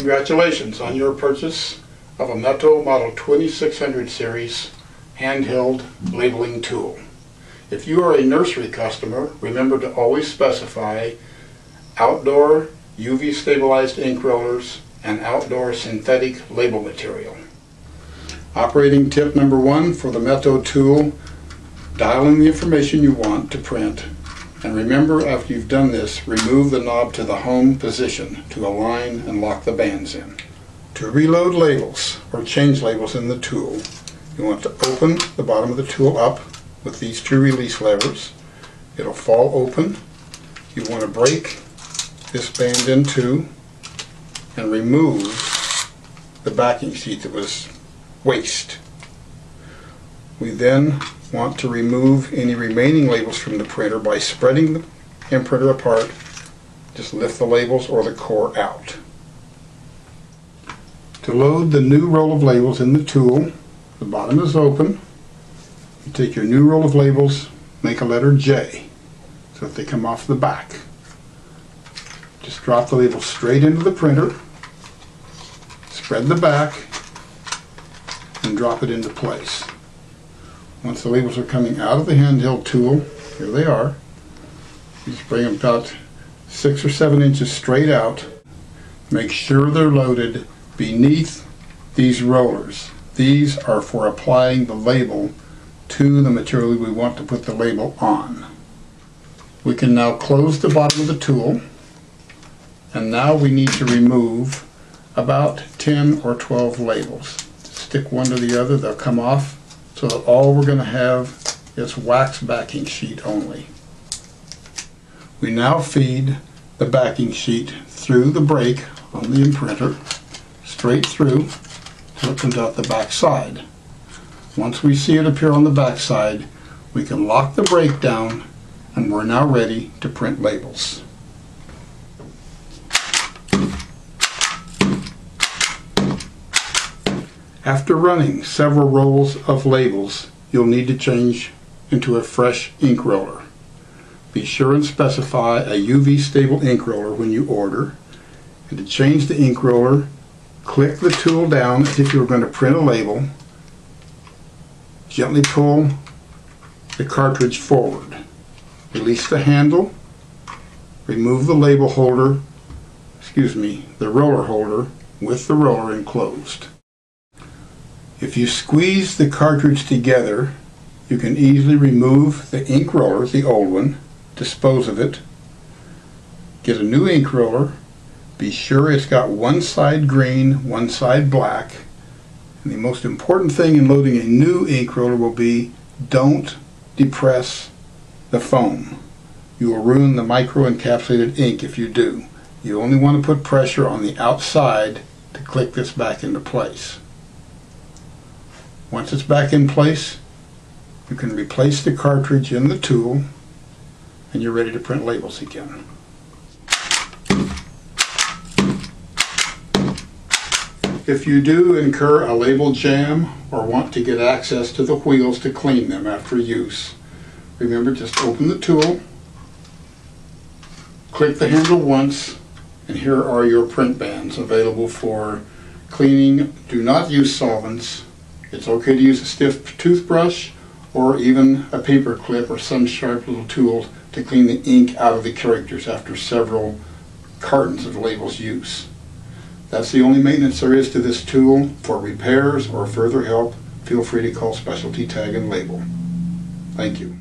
Congratulations on your purchase of a Meto Model 2600 Series handheld labeling tool. If you are a nursery customer, remember to always specify outdoor UV stabilized ink rollers and outdoor synthetic label material. Operating tip number one for the Meto tool, dial in the information you want to print and remember after you've done this, remove the knob to the home position to align and lock the bands in. To reload labels or change labels in the tool, you want to open the bottom of the tool up with these two release levers. It'll fall open. You want to break this band in two and remove the backing sheet that was waste. We then want to remove any remaining labels from the printer by spreading the imprinter apart. Just lift the labels or the core out. To load the new roll of labels in the tool, the bottom is open. You take your new roll of labels, make a letter J so that they come off the back. Just drop the label straight into the printer, spread the back, and drop it into place. Once the labels are coming out of the handheld tool, here they are. You just bring them about six or seven inches straight out. Make sure they're loaded beneath these rollers. These are for applying the label to the material we want to put the label on. We can now close the bottom of the tool and now we need to remove about 10 or 12 labels. Stick one to the other, they'll come off so that all we're going to have is wax backing sheet only. We now feed the backing sheet through the break on the imprinter, straight through till it comes out the back side. Once we see it appear on the back side, we can lock the break down and we're now ready to print labels. After running several rolls of labels, you'll need to change into a fresh ink roller. Be sure and specify a UV stable ink roller when you order. And to change the ink roller, click the tool down as if you were going to print a label. Gently pull the cartridge forward. Release the handle. Remove the label holder, excuse me, the roller holder with the roller enclosed. If you squeeze the cartridge together, you can easily remove the ink roller, the old one, dispose of it, get a new ink roller, be sure it's got one side green, one side black, and the most important thing in loading a new ink roller will be don't depress the foam. You will ruin the micro-encapsulated ink if you do. You only want to put pressure on the outside to click this back into place. Once it's back in place, you can replace the cartridge in the tool and you're ready to print labels again. If you do incur a label jam or want to get access to the wheels to clean them after use, remember just open the tool, click the handle once, and here are your print bands available for cleaning. Do not use solvents it's okay to use a stiff toothbrush or even a paper clip or some sharp little tool to clean the ink out of the characters after several cartons of labels use. That's the only maintenance there is to this tool. For repairs or further help, feel free to call Specialty Tag and Label. Thank you.